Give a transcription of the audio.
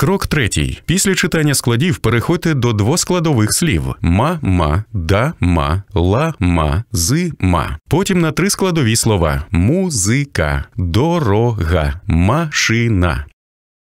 Крок третій. Після читання складів переходьте до двоскладових слів: ма-ма, да-ма, ла-ма, зи-ма. Потім на три складові слова: музика, дорога, машина.